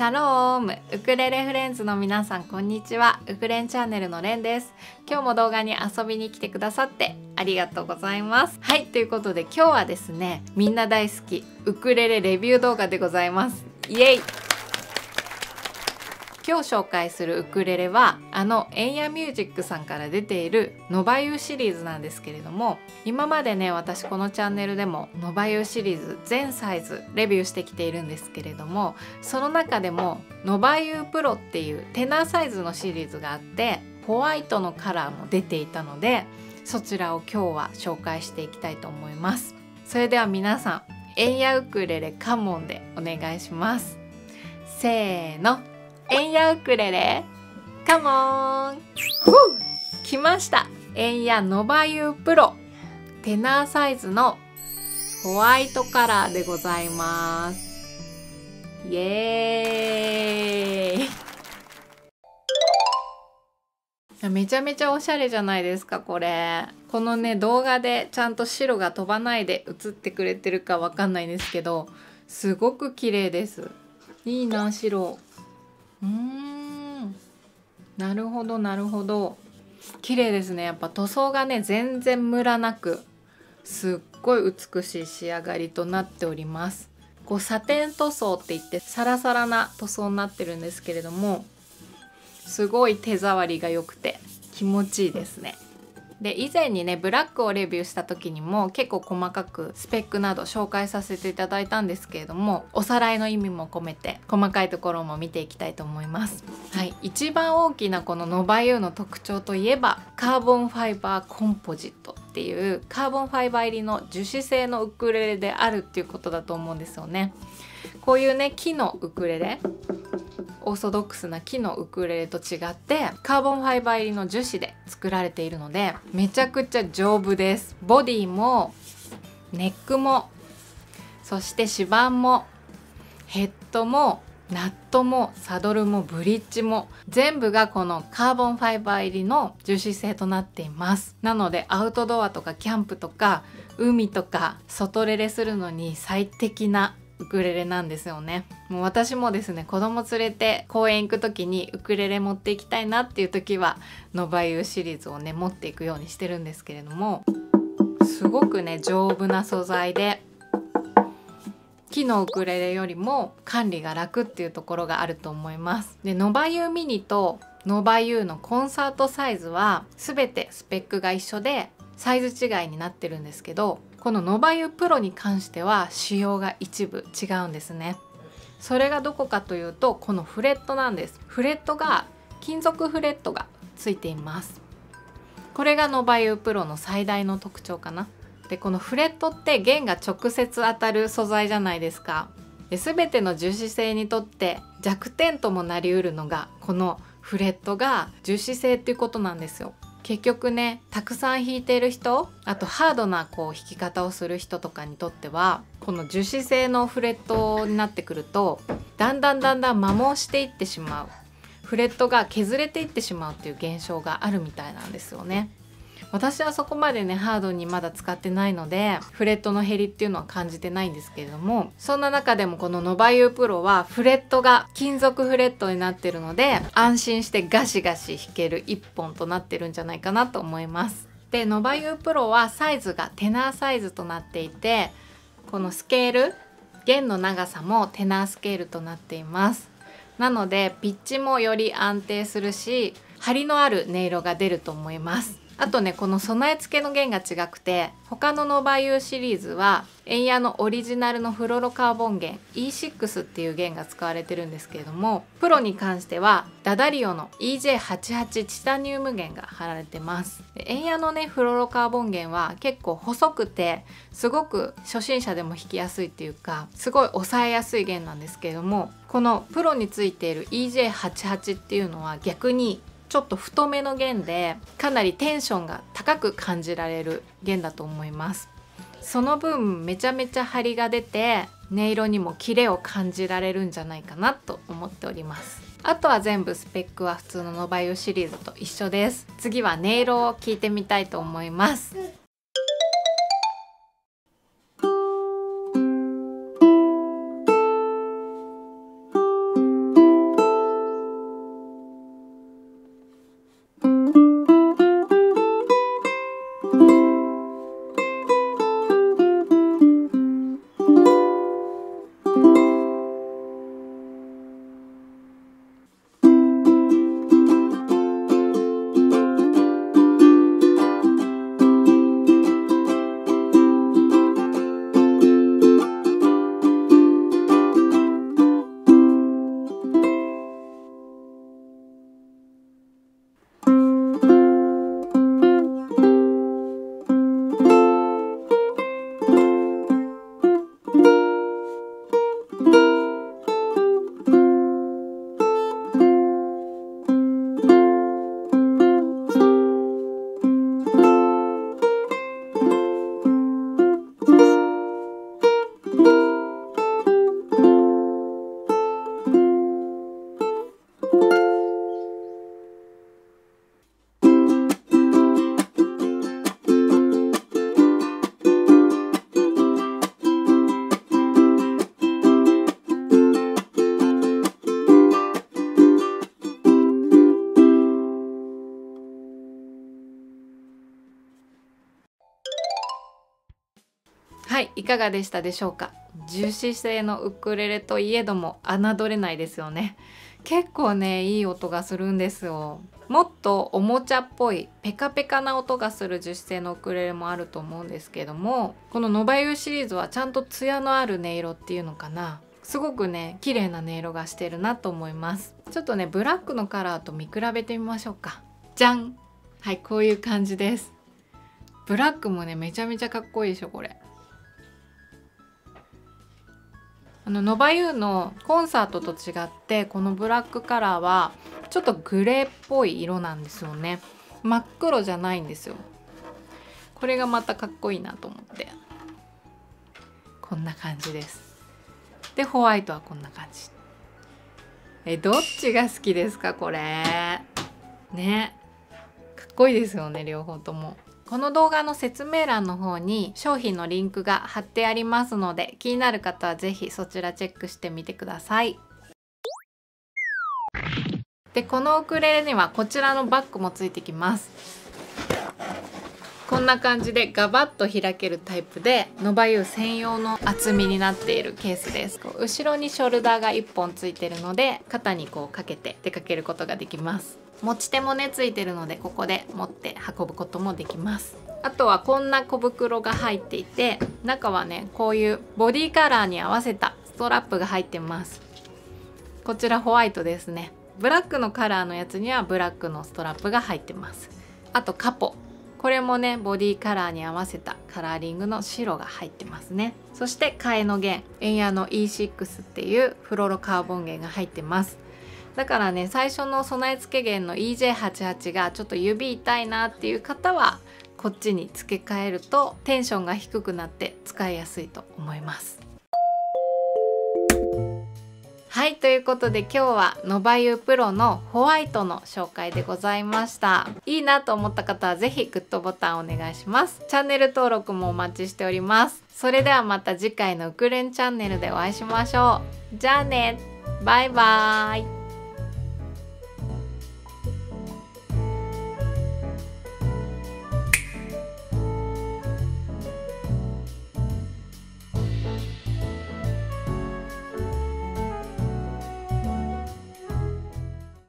シャロームウクレレフレンズの皆さんこんにちは。ウクレンチャンネルのレンです。今日も動画に遊びに来てくださってありがとうございます。はいということで今日はですねみんな大好きウクレレレビュー動画でございます。イエイ。今日紹介するウクレレはあの Enya Music さんから出ている NovaU シリーズなんですけれども今までね私このチャンネルでも NovaU シリーズ全サイズレビューしてきているんですけれどもその中でもノバユープロっていうテナーサイズのシリーズがあってホワイトのカラーも出ていたのでそちらを今日は紹介していきたいと思います。それでは皆さんエンヤウクレレカモンでお願いします。せーの。エンヤウクレレ。カモン来ました。エンヤノバユープロ。テナーサイズのホワイトカラーでございます。イエーイ。めちゃめちゃおしゃれじゃないですかこれ。このね動画でちゃんと白が飛ばないで映ってくれてるかわかんないんですけどすごく綺麗です。いいな白。うん。なるほどなるほど。綺麗ですね。やっぱ塗装がね全然ムラなくすっごい美しい仕上がりとなっております。こうサテン塗装って言ってサラサラな塗装になってるんですけれどもすごい手触りが良くて気持ちいいですね。で以前にねブラックをレビューした時にも結構細かくスペックなど紹介させていただいたんですけれどもおさらいの意味も込めて細かいところも見ていきたいと思います。はい。一番大きなこのノバユーの特徴といえばカーボンファイバーコンポジットっていうカーボンファイバー入りの樹脂製のウクレレであるっていうことだと思うんですよね。こういうね木のウクレレオーソドックスな木のウクレレと違ってカーボンファイバー入りの樹脂で作られているのでめちゃくちゃ丈夫です。ボディもネックもそして指板もヘッドもナットもサドルもブリッジも全部がこのカーボンファイバー入りの樹脂製となっています。なのでアウトドアとかキャンプとか海とか外レレするのに最適なウクレレなんですよね。もう私もですね子供連れて公園行く時にウクレレ持っていきたいなっていう時はノバユーシリーズをね持っていくようにしてるんですけれどもすごくね丈夫な素材で木のウクレレよりも管理が楽っていうところがあると思います。でノバユーミニとノバユーのコンサートサイズは全てスペックが一緒でサイズ違いになってるんですけどこのノバユプロに関しては仕様が一部違うんですね。それがどこかというとこのフレットなんです。フレットが金属フレットがついています。これがノバユプロの最大の特徴かな。でこのフレットって弦が直接当たる素材じゃないですか。で全ての樹脂製にとって弱点ともなりうるのがこのフレットが樹脂製っていうことなんですよ。結局ねたくさん弾いている人あとハードなこう弾き方をする人とかにとってはこの樹脂製のフレットになってくるとだんだんだんだん摩耗していってしまうフレットが削れていってしまうっていう現象があるみたいなんですよね。私はそこまでねハードにまだ使ってないのでフレットの減りっていうのは感じてないんですけれどもそんな中でもこの NovaU Pro はフレットが金属フレットになってるので安心してガシガシ弾ける一本となってるんじゃないかなと思います。で NovaU Pro はサイズがテナーサイズとなっていてこのスケール弦の長さもテナースケールとなっています。なのでピッチもより安定するし張りのある音色が出ると思います。あとねこの備え付けの弦が違くて他のノバユーシリーズはエンヤのオリジナルのフロロカーボン弦 E6 っていう弦が使われてるんですけれどもプロに関してはダダリオの EJ88 チタニウム弦が貼られてます。エンヤのねフロロカーボン弦は結構細くてすごく初心者でも弾きやすいっていうかすごい抑えやすい弦なんですけれどもこのプロについている EJ88 っていうのは逆にちょっと太めの弦でかなりテンションが高く感じられる弦だと思います。その分めちゃめちゃ張りが出て音色にもキレを感じられるんじゃないかなと思っております。あとは全部スペックは普通のノバイオシリーズと一緒です。次は音色を聞いてみたいと思います。いかがでしたでしょうか？樹脂製のウクレレといえども侮れないですよね。結構ねいい音がするんですよ。もっとおもちゃっぽいペカペカな音がする樹脂製のウクレレもあると思うんですけどもこのノバユシリーズはちゃんとツヤのある音色っていうのかな？すごくね綺麗な音色がしてるなと思います。ちょっとねブラックのカラーと見比べてみましょうか。じゃん。はいこういう感じです。ブラックもねめちゃめちゃかっこいいでしょこれ。あのノバユーのコンサートと違ってこのブラックカラーはちょっとグレーっぽい色なんですよね。真っ黒じゃないんですよ。これがまたかっこいいなと思って。こんな感じです。でホワイトはこんな感じ。えどっちが好きですか？これ。ね。かっこいいですよね両方とも。この動画の説明欄の方に商品のリンクが貼ってありますので気になる方は是非そちらチェックしてみてください。でこのウクレレにはこちらのバッグもついてきます。こんな感じでガバッと開けるタイプでノバユー専用の厚みになっているケースです後ろにショルダーが1本ついてるので肩にこうかけて出かけることができます持ち手もねついてるのでここで持って運ぶこともできます。あとはこんな小袋が入っていて中はねこういうボディカラーに合わせたストラップが入ってます。こちらホワイトですね。ブラックのカラーのやつにはブラックのストラップが入ってます。あとカポ。これもねボディカラーに合わせたカラーリングの白が入ってますね。そして替えの弦。エンヤの E6 っていうフロロカーボン弦が入ってます。だからね最初の備え付け弦の EJ88 がちょっと指痛いなっていう方はこっちに付け替えるとテンションが低くなって使いやすいと思います。はいということで今日はノバユープロのホワイトの紹介でございました。いいなと思った方は是非グッドボタンお願いします。チャンネル登録もお待ちしております。それではまた次回のウクレンチャンネルでお会いしましょう。じゃあね。バイバーイ。